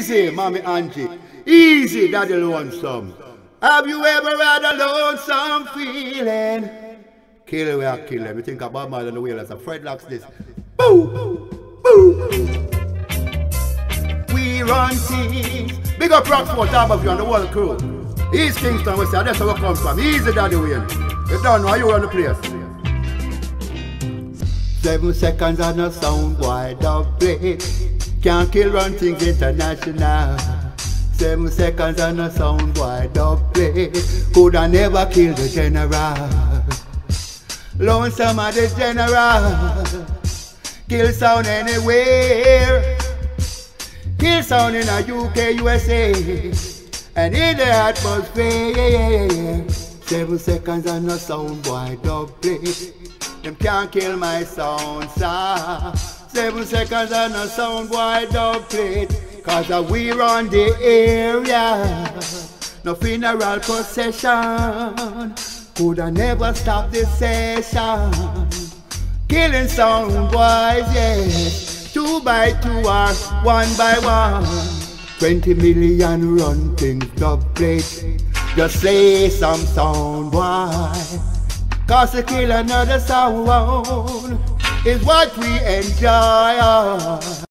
Easy, mommy Angie. Easy, daddy lonesome. Have you ever had a lonesome feeling? Kill it, I kill them. You think about more than the wheel as a Fred Locks this. Boo! Boo! We Run Things. Big up Rockford, top of you and the whole crew. East Kingston, we say, that's where we come from. Easy, daddy Wayne. You don't know, you run the place. Seven seconds on a sound wide of plate. Can't kill run things international. Seven seconds on a sound wide of plate. Eh? Coulda never kill the general. Lonesome of the general. Kill sound anywhere. Kill sound in a UK, USA. And in the atmosphere. Seven seconds on a sound wide of plate. Eh? Them can't kill my sound, sir. Seven seconds on a sound wide dog plate. Cause we run the area. No funeral procession. Coulda never stop the session. Killing sound boys, yes. Two by two or one by one. Twenty million run things dub plate. Just play some sound boy. Cause to kill another sound is what we enjoy.